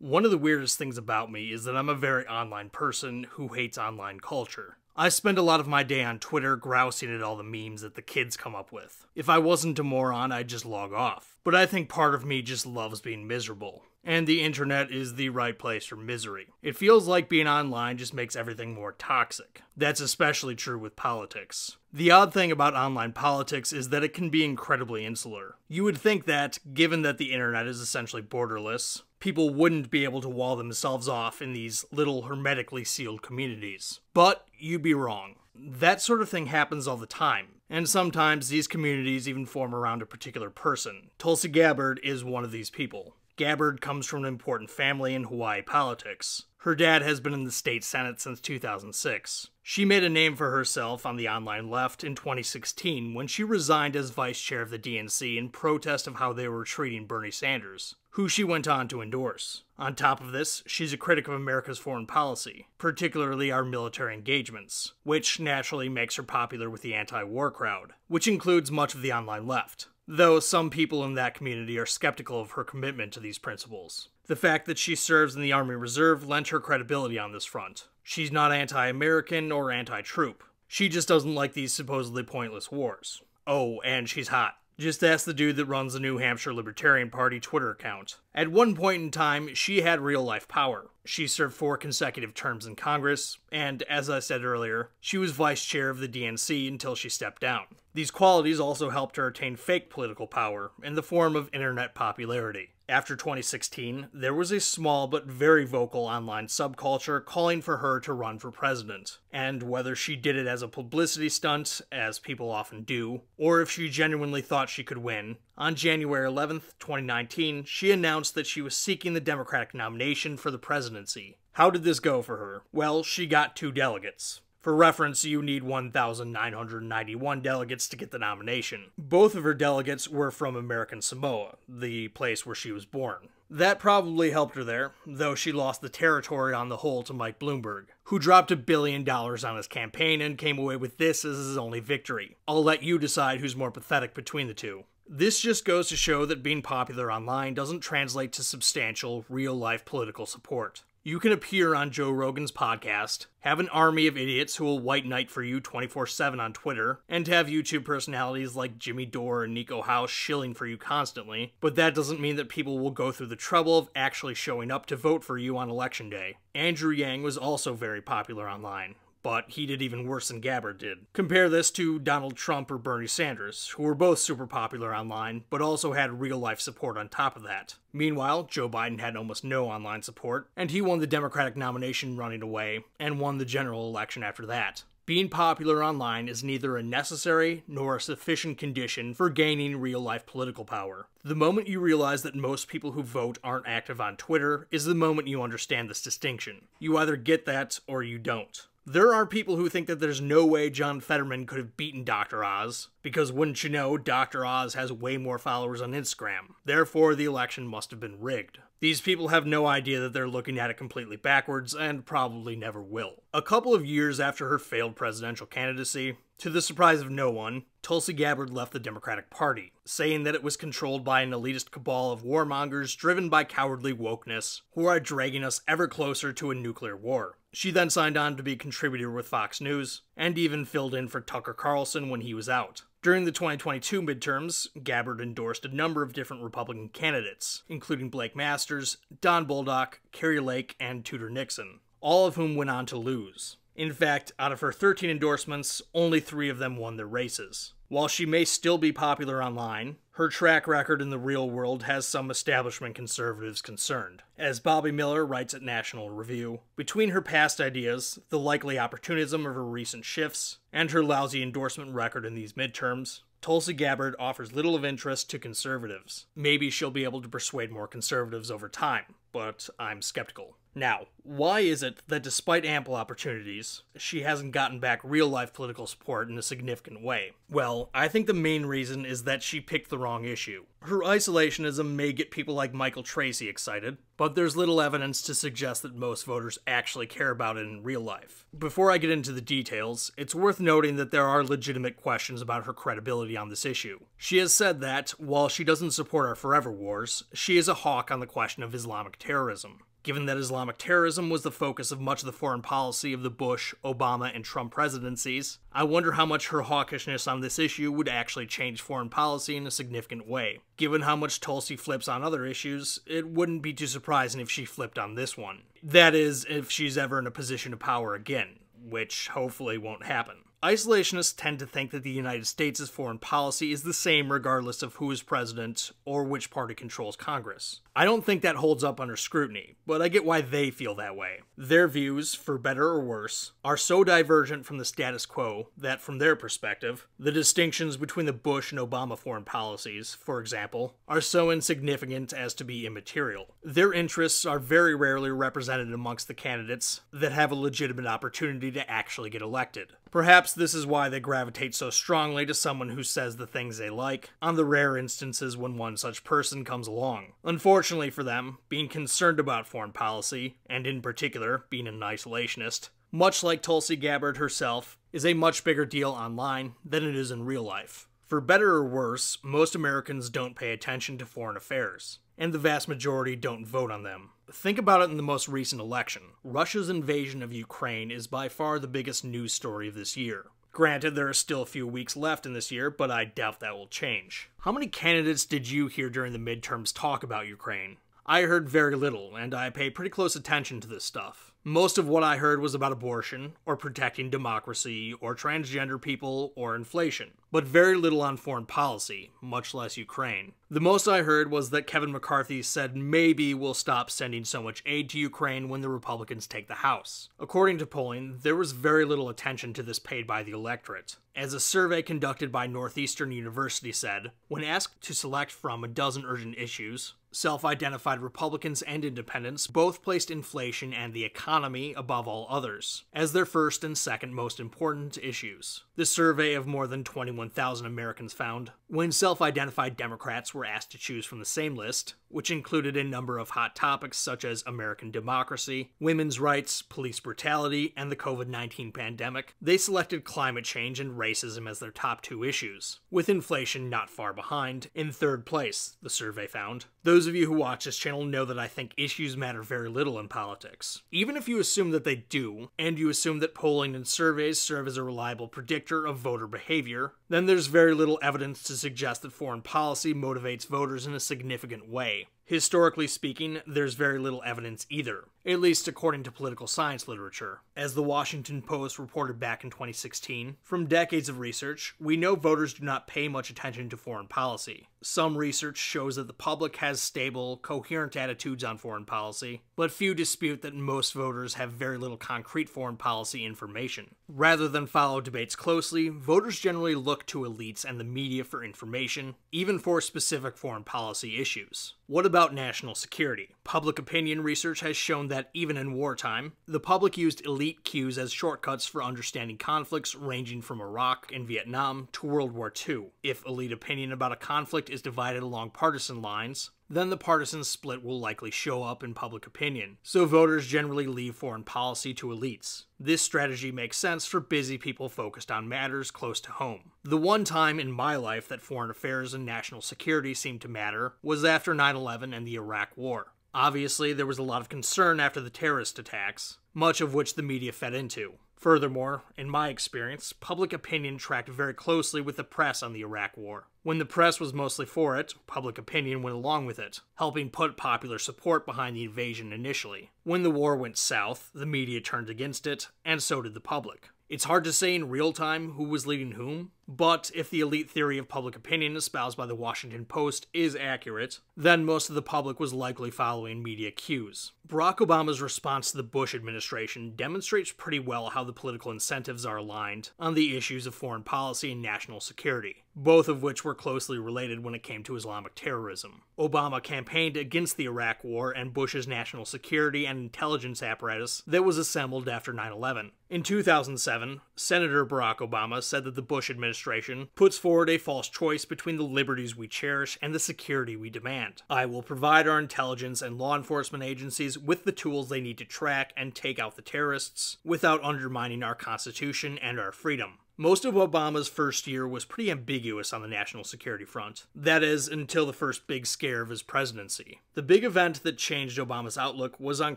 One of the weirdest things about me is that I'm a very online person who hates online culture. I spend a lot of my day on Twitter grousing at all the memes that the kids come up with. If I wasn't a moron, I'd just log off. But I think part of me just loves being miserable. And the internet is the right place for misery. It feels like being online just makes everything more toxic. That's especially true with politics. The odd thing about online politics is that it can be incredibly insular. You would think that, given that the internet is essentially borderless, people wouldn't be able to wall themselves off in these little hermetically sealed communities. But you'd be wrong. That sort of thing happens all the time. And sometimes these communities even form around a particular person. Tulsi Gabbard is one of these people. Gabbard comes from an important family in Hawaii politics. Her dad has been in the state senate since 2006. She made a name for herself on the online left in 2016 when she resigned as vice chair of the DNC in protest of how they were treating Bernie Sanders, who she went on to endorse. On top of this, she's a critic of America's foreign policy, particularly our military engagements, which naturally makes her popular with the anti war crowd, which includes much of the online left though some people in that community are skeptical of her commitment to these principles. The fact that she serves in the Army Reserve lent her credibility on this front. She's not anti American or anti troop. She just doesn't like these supposedly pointless wars. Oh, and she's hot. Just ask the dude that runs the New Hampshire Libertarian Party Twitter account. At one point in time, she had real life power. She served four consecutive terms in Congress, and as I said earlier, she was vice chair of the DNC until she stepped down. These qualities also helped her attain fake political power in the form of internet popularity. After 2016, there was a small but very vocal online subculture calling for her to run for president. And whether she did it as a publicity stunt, as people often do, or if she genuinely thought she could win, on January 11th, 2019, she announced that she was seeking the Democratic nomination for the presidency. How did this go for her? Well, she got two delegates. For reference, you need 1,991 delegates to get the nomination. Both of her delegates were from American Samoa, the place where she was born. That probably helped her there, though she lost the territory on the whole to Mike Bloomberg, who dropped a billion dollars on his campaign and came away with this as his only victory. I'll let you decide who's more pathetic between the two. This just goes to show that being popular online doesn't translate to substantial, real life political support. You can appear on Joe Rogan's podcast, have an army of idiots who will white knight for you 24 7 on Twitter, and have YouTube personalities like Jimmy Dore and Niko House shilling for you constantly, but that doesn't mean that people will go through the trouble of actually showing up to vote for you on election day. Andrew Yang was also very popular online but he did even worse than Gabbard did. Compare this to Donald Trump or Bernie Sanders, who were both super popular online, but also had real life support on top of that. Meanwhile, Joe Biden had almost no online support, and he won the Democratic nomination running away, and won the general election after that. Being popular online is neither a necessary nor a sufficient condition for gaining real life political power. The moment you realize that most people who vote aren't active on Twitter is the moment you understand this distinction. You either get that or you don't. There are people who think that there's no way John Fetterman could have beaten Dr. Oz, because wouldn't you know, Dr. Oz has way more followers on Instagram. Therefore, the election must have been rigged. These people have no idea that they're looking at it completely backwards, and probably never will. A couple of years after her failed presidential candidacy, to the surprise of no one, Tulsi Gabbard left the Democratic Party, saying that it was controlled by an elitist cabal of warmongers driven by cowardly wokeness who are dragging us ever closer to a nuclear war. She then signed on to be a contributor with Fox News, and even filled in for Tucker Carlson when he was out. During the 2022 midterms, Gabbard endorsed a number of different Republican candidates, including Blake Masters, Don Bolduc, Kari Lake, and Tudor Dixon, all of whom went on to lose. In fact, out of her 13 endorsements, only three of them won their races. While she may still be popular online, her track record in the real world has some establishment conservatives concerned. As Bobby Miller writes at National Review, between her past ideas, the likely opportunism of her recent shifts, and her lousy endorsement record in these midterms, Tulsi Gabbard offers little of interest to conservatives. Maybe she'll be able to persuade more conservatives over time, but I'm skeptical. Now, why is it that despite ample opportunities, she hasn't gotten back real life political support in a significant way? Well, I think the main reason is that she picked the wrong issue. Her isolationism may get people like Michael Tracey excited, but there's little evidence to suggest that most voters actually care about it in real life. Before I get into the details, it's worth noting that there are legitimate questions about her credibility on this issue. She has said that, while she doesn't support our forever wars, she is a hawk on the question of Islamic terrorism. Given that Islamic terrorism was the focus of much of the foreign policy of the Bush, Obama, and Trump presidencies, I wonder how much her hawkishness on this issue would actually change foreign policy in a significant way. Given how much Tulsi flips on other issues, it wouldn't be too surprising if she flipped on this one. That is, if she's ever in a position of power again, which hopefully won't happen. Isolationists tend to think that the United States' foreign policy is the same regardless of who is president or which party controls Congress. I don't think that holds up under scrutiny, but I get why they feel that way. Their views, for better or worse, are so divergent from the status quo that, from their perspective, the distinctions between the Bush and Obama foreign policies, for example, are so insignificant as to be immaterial. Their interests are very rarely represented amongst the candidates that have a legitimate opportunity to actually get elected. Perhaps this is why they gravitate so strongly to someone who says the things they like, on the rare instances when one such person comes along. Unfortunately for them, being concerned about foreign policy, and in particular, being an isolationist, much like Tulsi Gabbard herself, is a much bigger deal online than it is in real life. For better or worse, most Americans don't pay attention to foreign affairs, and the vast majority don't vote on them. Think about it in the most recent election. Russia's invasion of Ukraine is by far the biggest news story of this year. Granted, there are still a few weeks left in this year, but I doubt that will change. How many candidates did you hear during the midterms talk about Ukraine? I heard very little, and I pay pretty close attention to this stuff. Most of what I heard was about abortion, or protecting democracy, or transgender people, or inflation, but very little on foreign policy, much less Ukraine. The most I heard was that Kevin McCarthy said maybe we'll stop sending so much aid to Ukraine when the Republicans take the House. According to polling, there was very little attention to this paid by the electorate. As a survey conducted by Northeastern University said, when asked to select from a dozen urgent issues, self identified Republicans and independents both placed inflation and the economy above all others, as their first and second most important issues. The survey of more than 21,000 Americans found when self identified Democrats were asked to choose from the same list, which included a number of hot topics such as American democracy, women's rights, police brutality, and the COVID 19 pandemic, they selected climate change and racism as their top two issues, with inflation not far behind, in third place, the survey found. Those of you who watch this channel know that I think issues matter very little in politics. Even if you assume that they do, and you assume that polling and surveys serve as a reliable predictor of voter behavior, then there's very little evidence to suggest that foreign policy motivates voters in a significant way. Historically speaking, there's very little evidence either, at least according to political science literature. As the Washington Post reported back in 2016, from decades of research, we know voters do not pay much attention to foreign policy. Some research shows that the public has stable, coherent attitudes on foreign policy, but few dispute that most voters have very little concrete foreign policy information. Rather than follow debates closely, voters generally look to elites and the media for information, even for specific foreign policy issues. What about national security? Public opinion research has shown that even in wartime, the public used elite cues as shortcuts for understanding conflicts ranging from Iraq and Vietnam to World War II. If elite opinion about a conflict is divided along partisan lines, then the partisan split will likely show up in public opinion, so voters generally leave foreign policy to elites. This strategy makes sense for busy people focused on matters close to home. The one time in my life that foreign affairs and national security seemed to matter was after 9 11 and the Iraq War. Obviously, there was a lot of concern after the terrorist attacks, much of which the media fed into. Furthermore, in my experience, public opinion tracked very closely with the press on the Iraq War. When the press was mostly for it, public opinion went along with it, helping put popular support behind the invasion initially. When the war went south, the media turned against it, and so did the public. It's hard to say in real time who was leading whom, but if the elite theory of public opinion espoused by the Washington Post is accurate, then most of the public was likely following media cues. Barack Obama's response to the Bush administration demonstrates pretty well how the political incentives are aligned on the issues of foreign policy and national security, both of which were closely related when it came to Islamic terrorism. Obama campaigned against the Iraq War and Bush's national security and intelligence apparatus that was assembled after 9 11. In 2007, Senator Barack Obama said that the Bush administration administration puts forward a false choice between the liberties we cherish and the security we demand. I will provide our intelligence and law enforcement agencies with the tools they need to track and take out the terrorists without undermining our Constitution and our freedom. Most of Obama's first year was pretty ambiguous on the national security front. That is, until the first big scare of his presidency. The big event that changed Obama's outlook was on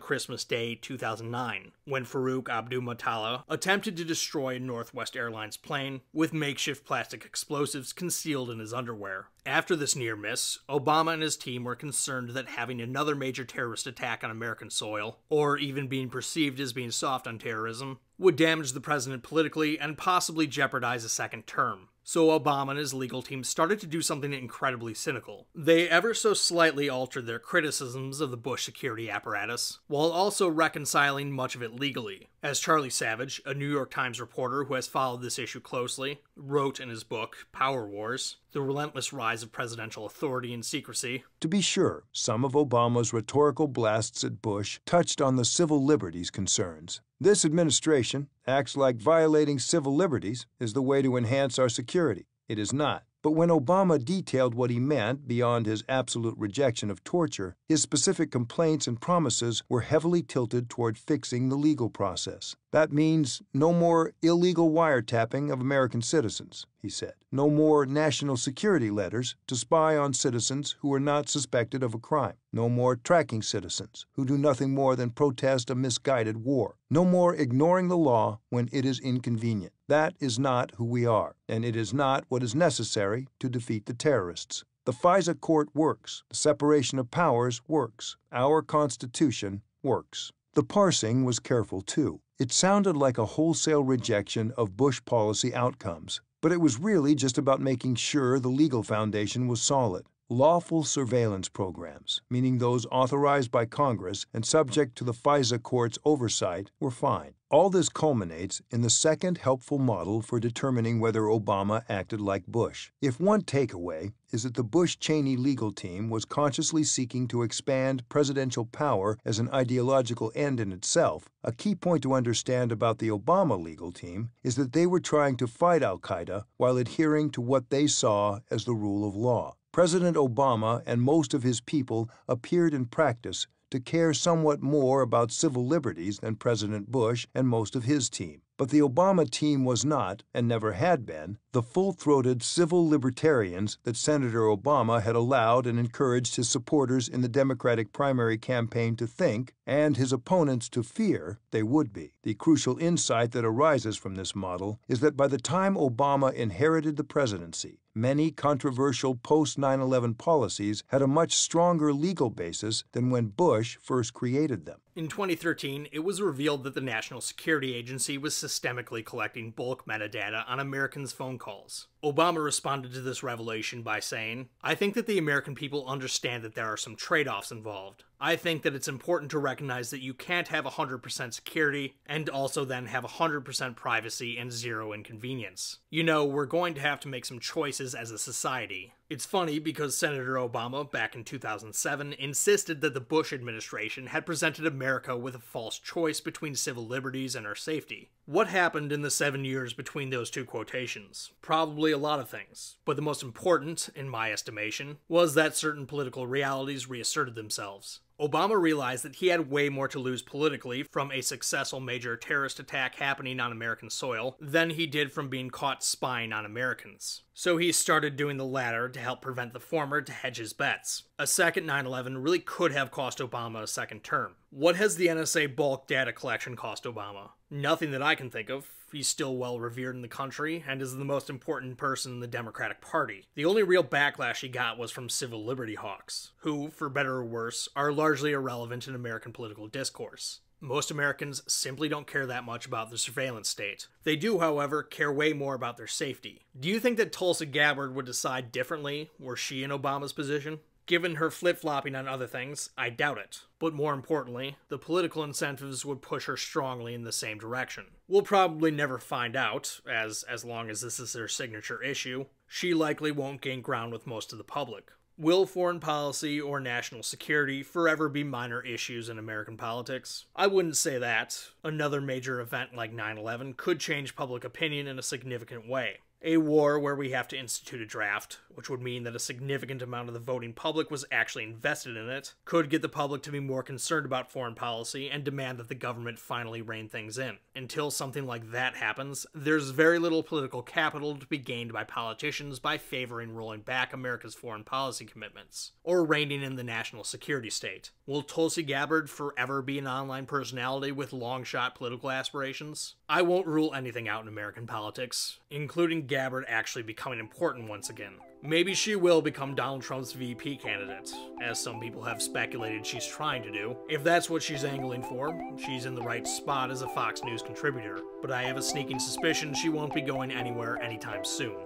Christmas Day 2009, when Farouk Abdulmutallab attempted to destroy a Northwest Airlines plane with makeshift plastic explosives concealed in his underwear. After this near miss, Obama and his team were concerned that having another major terrorist attack on American soil, or even being perceived as being soft on terrorism, would damage the president politically and possibly jeopardize a second term. So Obama and his legal team started to do something incredibly cynical. They ever so slightly altered their criticisms of the Bush security apparatus, while also reconciling much of it legally. As Charlie Savage, a New York Times reporter who has followed this issue closely, wrote in his book, Power Wars The Relentless Rise of Presidential Authority and Secrecy. To be sure, some of Obama's rhetorical blasts at Bush touched on the civil liberties concerns. This administration acts like violating civil liberties is the way to enhance our security. It is not. But when Obama detailed what he meant beyond his absolute rejection of torture, his specific complaints and promises were heavily tilted toward fixing the legal process. That means no more illegal wiretapping of American citizens, he said. No more national security letters to spy on citizens who are not suspected of a crime. No more tracking citizens who do nothing more than protest a misguided war. No more ignoring the law when it is inconvenient. That is not who we are, and it is not what is necessary to defeat the terrorists. The FISA court works. The separation of powers works. Our Constitution works. The parsing was careful, too. It sounded like a wholesale rejection of Bush policy outcomes, but it was really just about making sure the legal foundation was solid. Lawful surveillance programs, meaning those authorized by Congress and subject to the FISA court's oversight, were fine. All this culminates in the second helpful model for determining whether Obama acted like Bush. If one takeaway is that the Bush Cheney legal team was consciously seeking to expand presidential power as an ideological end in itself, a key point to understand about the Obama legal team is that they were trying to fight Al Qaeda while adhering to what they saw as the rule of law. President Obama and most of his people appeared in practice to care somewhat more about civil liberties than President Bush and most of his team. But the Obama team was not, and never had been, the full throated civil libertarians that Senator Obama had allowed and encouraged his supporters in the Democratic primary campaign to think, and his opponents to fear, they would be. The crucial insight that arises from this model is that by the time Obama inherited the presidency, many controversial post 9 11 policies had a much stronger legal basis than when Bush first created them. In 2013, it was revealed that the National Security Agency was systemically collecting bulk metadata on Americans' phone calls. Obama responded to this revelation by saying, I think that the American people understand that there are some trade offs involved. I think that it's important to recognize that you can't have 100% security and also then have 100% privacy and zero inconvenience. You know, we're going to have to make some choices as a society. It's funny because Senator Obama, back in 2007, insisted that the Bush administration had presented America with a false choice between civil liberties and our safety. What happened in the seven years between those two quotations? Probably a lot of things, but the most important, in my estimation, was that certain political realities reasserted themselves. Obama realized that he had way more to lose politically from a successful major terrorist attack happening on American soil than he did from being caught spying on Americans. So he started doing the latter to help prevent the former to hedge his bets. A second 9 11 really could have cost Obama a second term. What has the NSA bulk data collection cost Obama? Nothing that I can think of. He's still well revered in the country and is the most important person in the Democratic Party. The only real backlash he got was from civil liberty hawks, who, for better or worse, are largely irrelevant in American political discourse. Most Americans simply don't care that much about the surveillance state. They do, however, care way more about their safety. Do you think that Tulsi Gabbard would decide differently were she in Obama's position? Given her flip flopping on other things, I doubt it. But more importantly, the political incentives would push her strongly in the same direction. We'll probably never find out, as as long as this is her signature issue. She likely won't gain ground with most of the public. Will foreign policy or national security forever be minor issues in American politics? I wouldn't say that. Another major event like 9 11 could change public opinion in a significant way. A war where we have to institute a draft, which would mean that a significant amount of the voting public was actually invested in it, could get the public to be more concerned about foreign policy and demand that the government finally rein things in. Until something like that happens, there's very little political capital to be gained by politicians by favoring rolling back America's foreign policy commitments, or reining in the national security state. Will Tulsi Gabbard forever be an online personality with long shot political aspirations? I won't rule anything out in American politics, including Gabbard actually becoming important once again. Maybe she will become Donald Trump's VP candidate, as some people have speculated she's trying to do. If that's what she's angling for, she's in the right spot as a Fox News contributor, but I have a sneaking suspicion she won't be going anywhere anytime soon.